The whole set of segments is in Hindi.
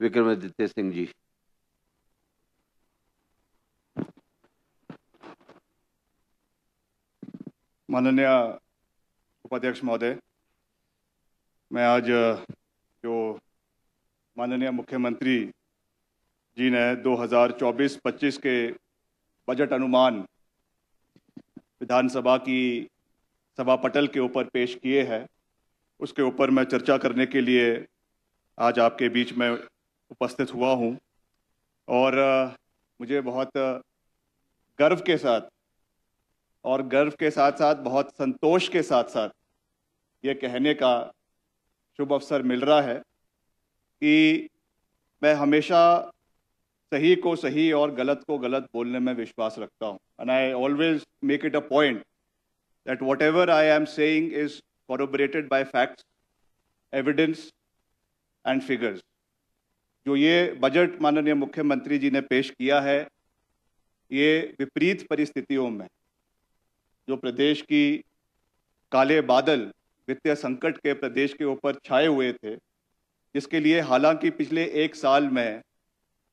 विक्रमादित्य सिंह जी। माननीय उपाध्यक्ष महोदय, मैं आज, जो माननीय मुख्यमंत्री जी ने 2024-25 के बजट अनुमान विधानसभा की सभा पटल के ऊपर पेश किए हैं, उसके ऊपर मैं चर्चा करने के लिए आज आपके बीच में उपस्थित हुआ हूँ और मुझे बहुत गर्व के साथ और गर्व के साथ साथ बहुत संतोष के साथ साथ ये कहने का शुभ अवसर मिल रहा है कि मैं हमेशा सही को सही और गलत को गलत बोलने में विश्वास रखता हूँ and I always make it a point that whatever I am saying is corroborated by facts evidence and figures. जो ये बजट माननीय मुख्यमंत्री जी ने पेश किया है, ये विपरीत परिस्थितियों में, जो प्रदेश की काले बादल वित्तीय संकट के प्रदेश के ऊपर छाए हुए थे, जिसके लिए हालाँकि पिछले एक साल में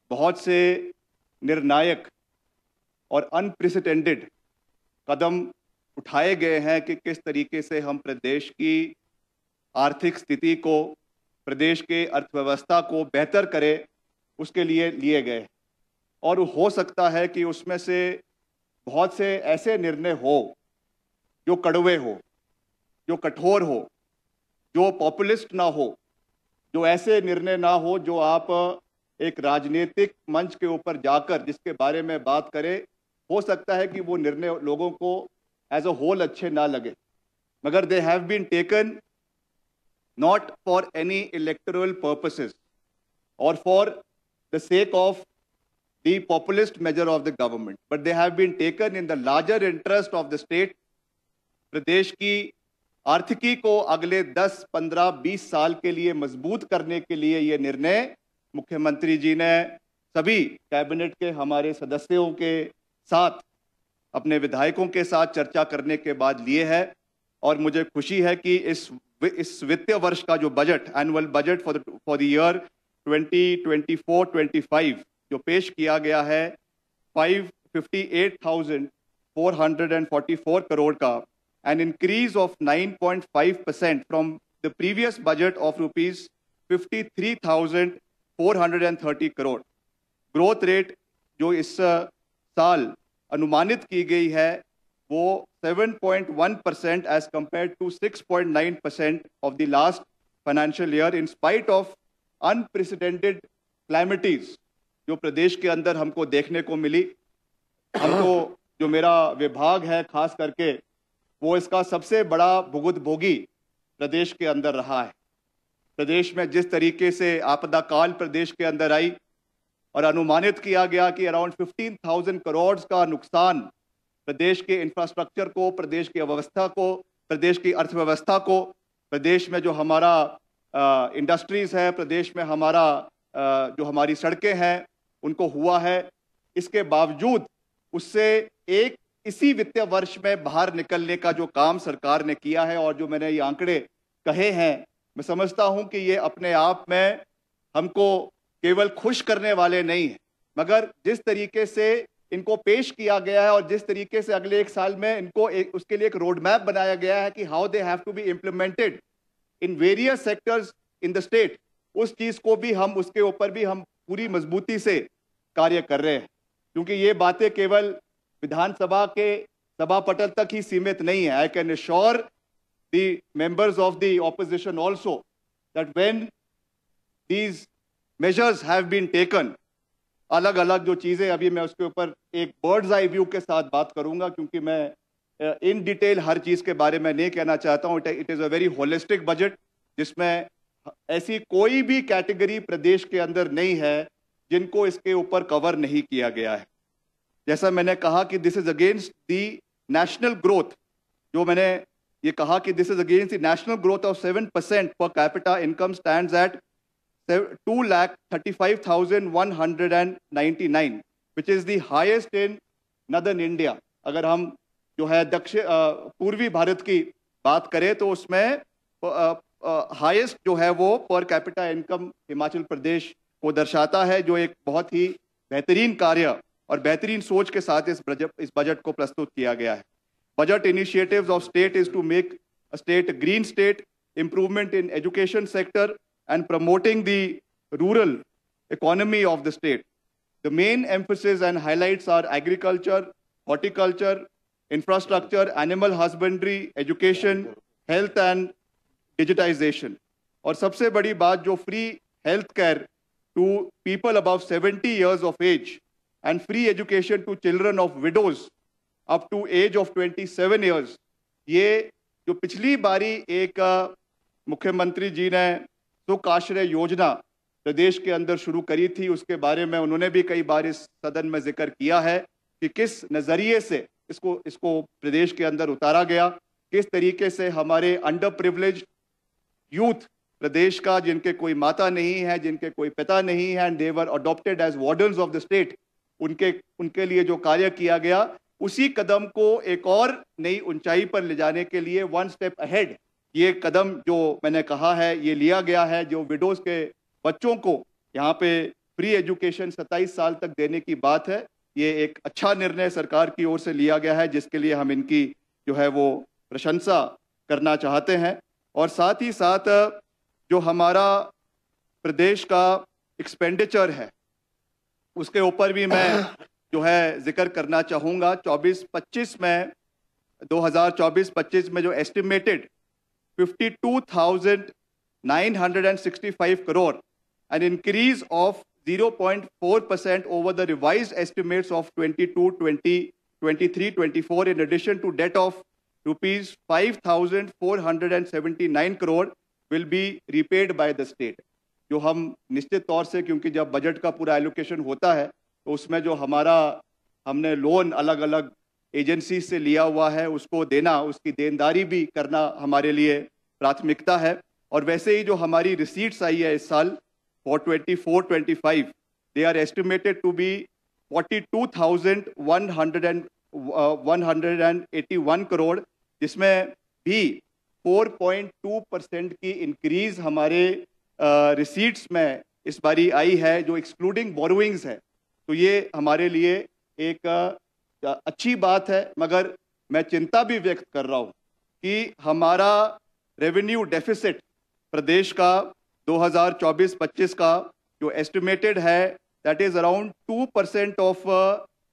बहुत से निर्णायक और अनप्रेसिडेंटेड कदम उठाए गए हैं कि किस तरीके से हम प्रदेश की आर्थिक स्थिति को प्रदेश के अर्थव्यवस्था को बेहतर करे, उसके लिए लिए गए। और हो सकता है कि उसमें से बहुत से ऐसे निर्णय हो, जो कड़वे हो, जो कठोर हो, जो पॉपुलिस्ट ना हो, जो ऐसे निर्णय ना हो, जो आप एक राजनीतिक मंच के ऊपर जाकर जिसके बारे में बात करें, हो सकता है कि वो निर्णय लोगों को एज अ होल अच्छे ना लगे। मगर they have been taken not for any electoral purposes or for the sake of the populist measure of the government, but they have been taken in the larger interest of the state. प्रदेश की आर्थिकी को अगले 10, 15, 20 साल के लिए मज़बूत करने के लिए ये निर्णय मुख्यमंत्री जी ने सभी कैबिनेट के हमारे सदस्यों के साथ अपने विधायकों के साथ चर्चा करने के बाद लिए है और मुझे खुशी है कि इस इस वित्तीय वर्ष का जो budget annual budget for for the year 2024-25 जो पेश किया गया है 558,444 करोड़ का an increase of 9.5 percent from the previous budget of rupees 53,430 crore growth rate जो इस साल अनुमानित की गई है वो 7.1 percent as compared to 6.9 percent of the last financial year in spite of unprecedented calamities जो प्रदेश के अंदर हमको देखने को मिली। हमको जो मेरा विभाग है खास करके वो इसका सबसे बड़ा भुगत भोगी प्रदेश के अंदर रहा है। प्रदेश में जिस तरीके से आपदा काल प्रदेश के अंदर आई और अनुमानित किया गया कि अराउंड 15,000 करोड़ का नुकसान प्रदेश के इंफ्रास्ट्रक्चर को प्रदेश की अव्यवस्था को प्रदेश की अर्थव्यवस्था को प्रदेश में जो हमारा इंडस्ट्रीज़ है प्रदेश में हमारा आ, जो हमारी सड़कें हैं उनको हुआ है। इसके बावजूद उससे एक इसी वित्तीय वर्ष में बाहर निकलने का जो काम सरकार ने किया है और जो मैंने ये आंकड़े कहे हैं मैं समझता हूँ कि ये अपने आप में हमको केवल खुश करने वाले नहीं है। मगर जिस तरीके से इनको पेश किया गया है और जिस तरीके से अगले एक साल में इनको एक, उसके लिए एक रोड मैप बनाया गया है कि how they have to be implemented in various sectors in the state उस चीज़ को भी हम उसके ऊपर भी हम पूरी मजबूती से कार्य कर रहे हैं। क्योंकि ये बातें केवल विधानसभा के सभा पटल तक ही सीमित नहीं है। I can sure the members of the opposition also that when these measures have been taken अलग अलग जो चीज़ें, अभी मैं उसके ऊपर एक बर्ड्स आई व्यू के साथ बात करूँगा, क्योंकि मैं इन डिटेल हर चीज़ के बारे में नहीं कहना चाहता हूँ। It is a very holistic budget जिसमें ऐसी कोई भी कैटेगरी प्रदेश के अंदर नहीं है, जिनको इसके ऊपर कवर नहीं किया गया है। जैसा मैंने कहा कि this is against the national growth जो मैंने ये कहा कि this is against the national growth of seven percent per capita income stand at two lakh thirty five thousand one hundred and ninety nine which is the highest in northern India अगर हम जो है दक्षिण पूर्वी भारत की बात करें तो उसमें हाईएस्ट जो है वो पर कैपिटा इनकम हिमाचल प्रदेश को दर्शाता है, जो एक बहुत ही बेहतरीन कार्य और बेहतरीन सोच के साथ इस बजट इस बजट को प्रस्तुत किया गया है। Budget initiatives of state is to make state green state, improvement in education sector and promoting the rural economy of the state the main emphasis and highlights are agriculture horticulture infrastructure animal husbandry education health and digitization और सबसे बड़ी बात जो free health care to people above 70 years of age and free education to children of widows up to age of 27 years ये जो पिछली बारी एक मुख्यमंत्री जी ने सुख आश्रय योजना प्रदेश के अंदर शुरू करी थी। उसके बारे में उन्होंने भी कई बार इस सदन में ज़िक्र किया है कि किस नज़रिए से इसको इसको प्रदेश के अंदर उतारा गया, किस तरीके से हमारे अंडर प्रिवलेज यूथ प्रदेश का, जिनके कोई माता नहीं है, जिनके कोई पिता नहीं है and they were adopted as wardens of the state उनके उनके लिए जो कार्य किया गया, उसी कदम को एक और नई ऊंचाई पर ले जाने के लिए वन स्टेप अहेड ये कदम जो मैंने कहा है ये लिया गया है जो विडोज के बच्चों को यहाँ पे फ्री एजुकेशन 27 साल तक देने की बात है ये एक अच्छा निर्णय सरकार की ओर से लिया गया है जिसके लिए हम इनकी जो है वो प्रशंसा करना चाहते हैं। और साथ ही साथ जो हमारा प्रदेश का एक्सपेंडिचर है उसके ऊपर भी मैं जो है ज़िक्र करना चाहूँगा। 24-25 में 2024-25 में जो estimated 52,965 crore, an increase of 0.4% over the revised estimates of 22, 20, 23, 24, in addition to debt of rupees 5,479 crore will be repaid by the state. जो हम निश्चित तौर से क्योंकि जब बजट का पूरा एलोकेशन होता है तो उसमें जो हमारा हमने लोन अलग अलग एजेंसी से लिया हुआ है उसको देना उसकी देनदारी भी करना हमारे लिए प्राथमिकता है। और वैसे ही जो हमारी रिसीट्स आई है इस साल for twenty four twenty five they are estimated to be forty two thousand one hundred and one hundred and eighty one crore जिसमें भी फोर पॉइंट टू परसेंट की इंक्रीज हमारे रिसीट्स uh, में इस बारी आई है जो एक्सक्लूडिंग बोरोइंग्स है। तो ये हमारे लिए एक uh, अच्छी बात है मगर मैं चिंता भी व्यक्त कर रहा हूँ कि हमारा रेवेन्यू डेफिसिट प्रदेश का 2024-25 का जो एस्टिमेटेड है that is around two percent of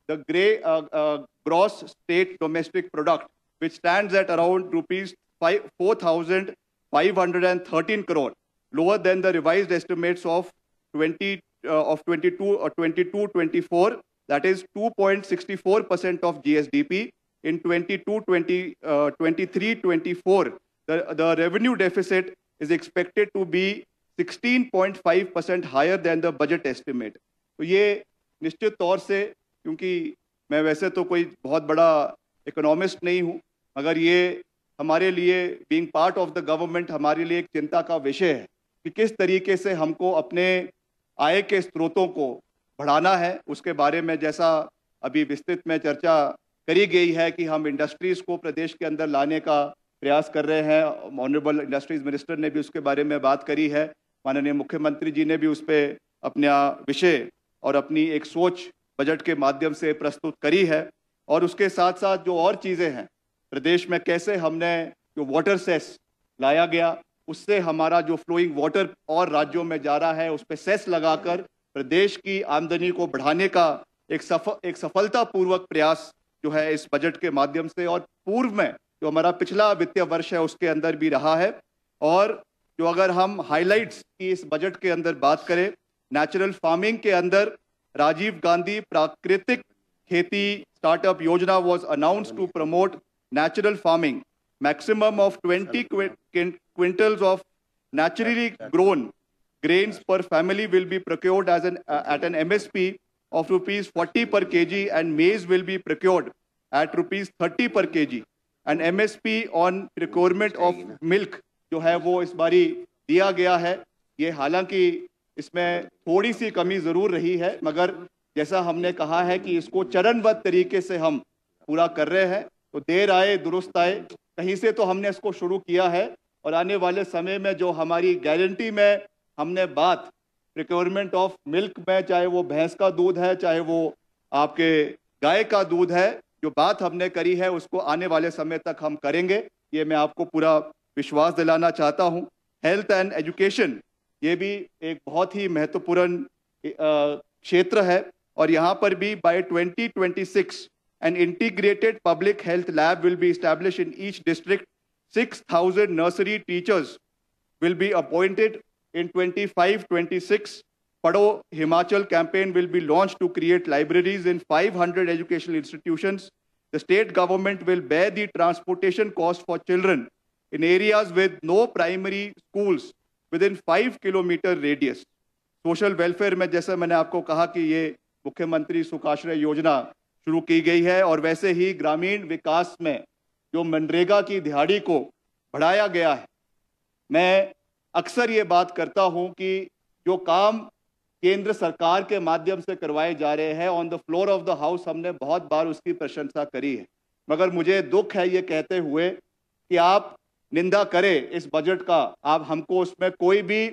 the grey gross state domestic product which stands at around rupees 4,513 crore, lower than the revised estimates of 20 uh, of 22 or 22 24 that is 2.64% of GSDP in 22 20 uh, 23 24 the, the revenue deficit is expected to be 16.5% higher than the budget estimate. तो ये निश्चित तौर से क्योंकि मैं वैसे तो कोई बहुत बड़ा इकोनॉमिस्ट नहीं हूँ मगर ये हमारे लिए being part of the government हमारे लिए एक चिंता का विषय है कि किस तरीके से हमको अपने आय के स्रोतों को बढ़ाना है, उसके बारे में जैसा अभी विस्तृत में चर्चा करी गई है कि हम इंडस्ट्रीज़ को प्रदेश के अंदर लाने का प्रयास कर रहे हैं ऑनरेबल इंडस्ट्रीज़ मिनिस्टर ने भी उसके बारे में बात करी है, माननीय मुख्यमंत्री जी ने भी उस पर अपना विषय और अपनी एक सोच बजट के माध्यम से प्रस्तुत करी है, और उसके साथ साथ जो और चीज़ें हैं, प्रदेश में कैसे हमने जो वाटर सेस लाया गया, उससे हमारा जो फ्लोइंग वाटर और राज्यों में जा रहा है, उस पर सेस लगाकर प्रदेश की आमदनी को बढ़ाने का एक सफल एक सफलतापूर्वक प्रयास जो है इस बजट के माध्यम से और पूर्व में जो हमारा पिछला वित्तीय वर्ष है उसके अंदर भी रहा है। और जो अगर हम हाइलाइट्स की इस बजट के अंदर बात करें नेचुरल फ़ार्मिंग के अंदर Rajiv Gandhi Prakritik Kheti startup Yojana was announce to promote natural farming maximum of 20 quintals of naturally grown grains per family will be procured as an uh, at an MSP of rupees 40 per kg and maize will be procured at rupees 30 per kg. And MSP on requirement of milk जो है वो इस बारी दिया गया है ये हालाँकि इसमें थोड़ी सी कमी ज़रूर रही है मगर जैसा हमने कहा है कि इसको चरणबद्ध तरीके से हम पूरा कर रहे हैं तो देर आए दुरुस्त आए कहीं से तो हमने इसको शुरू किया है और आने वाले समय में जो हमारी गारंटी में हमने बात प्रिक्योरमेंट ऑफ़ मिल्क में, चाहे वो भैंस का दूध है, चाहे वो आपके गाय का दूध है, जो बात हमने करी है, उसको आने वाले समय तक हम करेंगे। ये मैं आपको पूरा विश्वास दिलाना चाहता हूँ। हेल्थ एंड एजुकेशन ये भी एक बहुत ही महत्वपूर्ण क्षेत्र है। और यहाँ पर भी by 2026 an integrated public health lab will be established in each district. 6000 nursery teachers will be appointed in 25 26 Pado Himachal campaign will be launched to create libraries in 500 educational institutions. The state government will bear the transportation cost for children in areas with no primary schools within 5 kilometer radius. Social welfare में जैसे मैंने आपको कहा कि ये मुख्यमंत्री सुखाश्रय योजना शुरू की गई है और वैसे ही ग्रामीण विकास में जो मनरेगा की दिहाड़ी को बढ़ाया गया है मैं अक्सर ये बात करता हूँ कि जो काम केंद्र सरकार के माध्यम से करवाए जा रहे हैं on the floor of the house हमने बहुत बार उसकी प्रशंसा करी है। मगर मुझे दुख है ये कहते हुए कि आप निंदा करें इस बजट का। आप हमको उसमें कोई भी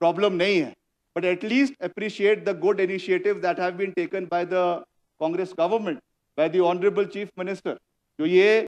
प्रॉब्लम नहीं है। But at least least the good initiatives that have been taken by the Congress government, by the Honorable Chief Minister. जो ये